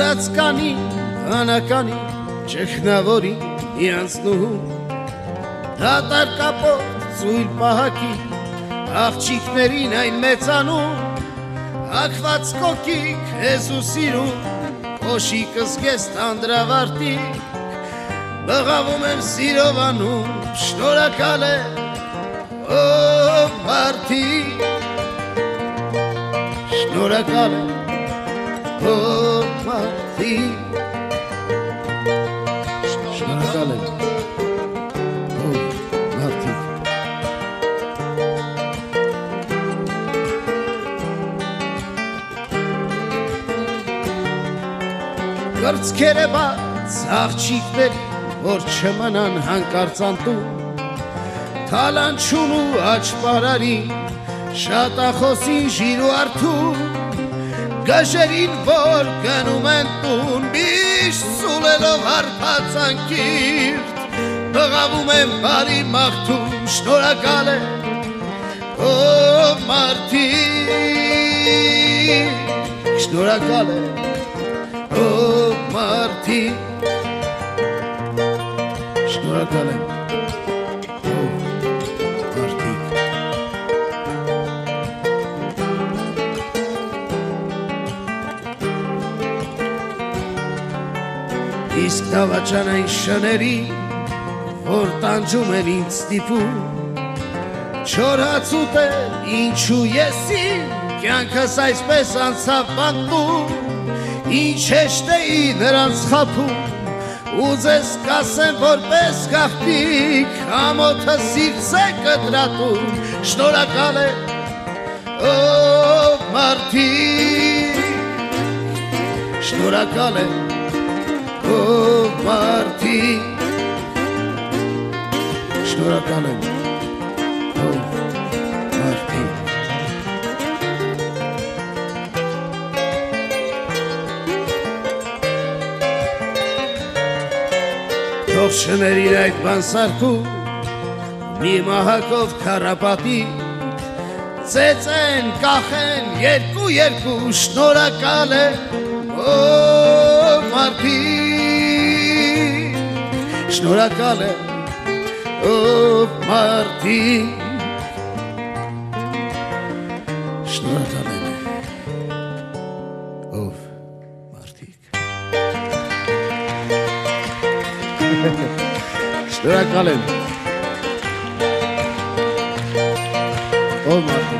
կրածկանի հանականի ճգնավորի իանցնու դատարկապով ծույլ պահակի աղջիկներին այն մեծանում հակված կոկիկ Հեսուսիրում օշիկս գես տանդրավարտի բղավում եմ սիրովանում շնորակալ է օ մարդի շնորակալ է օ մարդի շնորակալ եմ Գրծքերը բաց աղջիկների որ չմնան հանկարծ անտուն Թալանչուն ու աչպարարի շատախոսին ժիրու արթուն Գաժերին որ գնում են տուն միշտ սուլելով հարբած անկիրտ Բղավում եմ բարի մաղթում շնորակալ է Ո մարդի Շնորակալ է Ո մարդի Շնորհակալ եմ։ Իսկ դավաճանային շների, որ տանջում են ինձ ստիպում, Չորացուտ է ինչու եսին, կյանքս այսպես անցավ բանդում, Ինչ հեշտեի նրանց խապում, Ուզես կասեմ որպես գաղթիկ Համոթը սիրց է կտրատում Շնորակալ է Ո մարդի Շնորակալ է Ո մարդի Շնորակալ եմ Ո մարդի Թող շներիր այդ բանսարկու մի մահակով քարապատի ծեծեն կախեն երկու երկու շնորակալ է օ մարդի շնորակալ է օ մարդի շնորակալ եմ ով մարդիկ Շնորհակալ եմ։ Ով մարդիկ։